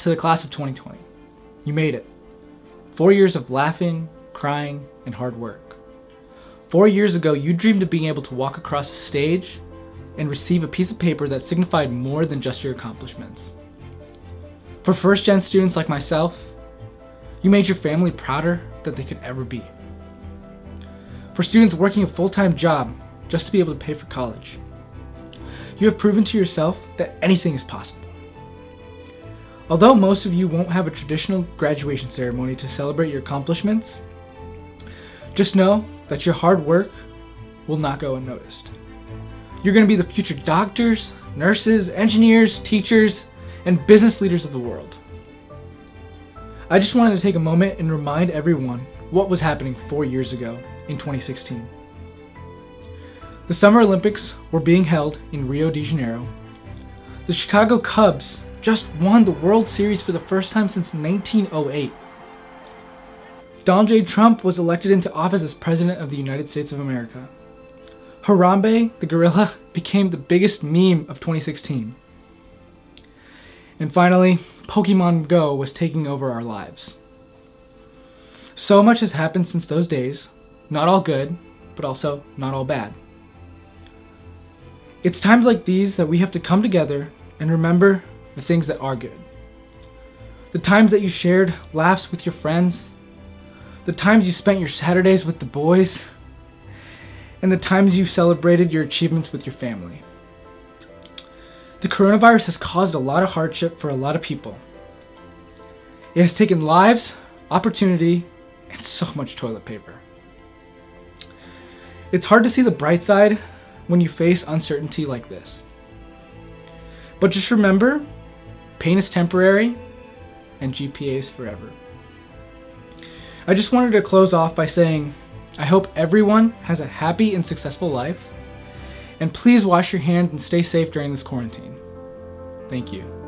To the class of 2020, you made it. Four years of laughing, crying, and hard work. Four years ago, you dreamed of being able to walk across a stage and receive a piece of paper that signified more than just your accomplishments. For first gen students like myself, you made your family prouder than they could ever be. For students working a full time job just to be able to pay for college, you have proven to yourself that anything is possible. Although most of you won't have a traditional graduation ceremony to celebrate your accomplishments, just know that your hard work will not go unnoticed. You're going to be the future doctors, nurses, engineers, teachers, and business leaders of the world. I just wanted to take a moment and remind everyone what was happening four years ago in 2016. The Summer Olympics were being held in Rio de Janeiro. The Chicago Cubs just won the World Series for the first time since 1908. Donald J. Trump was elected into office as President of the United States of America. Harambe, the gorilla, became the biggest meme of 2016. And finally, Pokemon Go was taking over our lives. So much has happened since those days, not all good, but also not all bad. It's times like these that we have to come together and remember the things that are good. The times that you shared laughs with your friends, the times you spent your Saturdays with the boys, and the times you celebrated your achievements with your family. The coronavirus has caused a lot of hardship for a lot of people. It has taken lives, opportunity, and so much toilet paper. It's hard to see the bright side when you face uncertainty like this. But just remember, pain is temporary and GPA is forever. I just wanted to close off by saying, I hope everyone has a happy and successful life. And please wash your hands and stay safe during this quarantine. Thank you.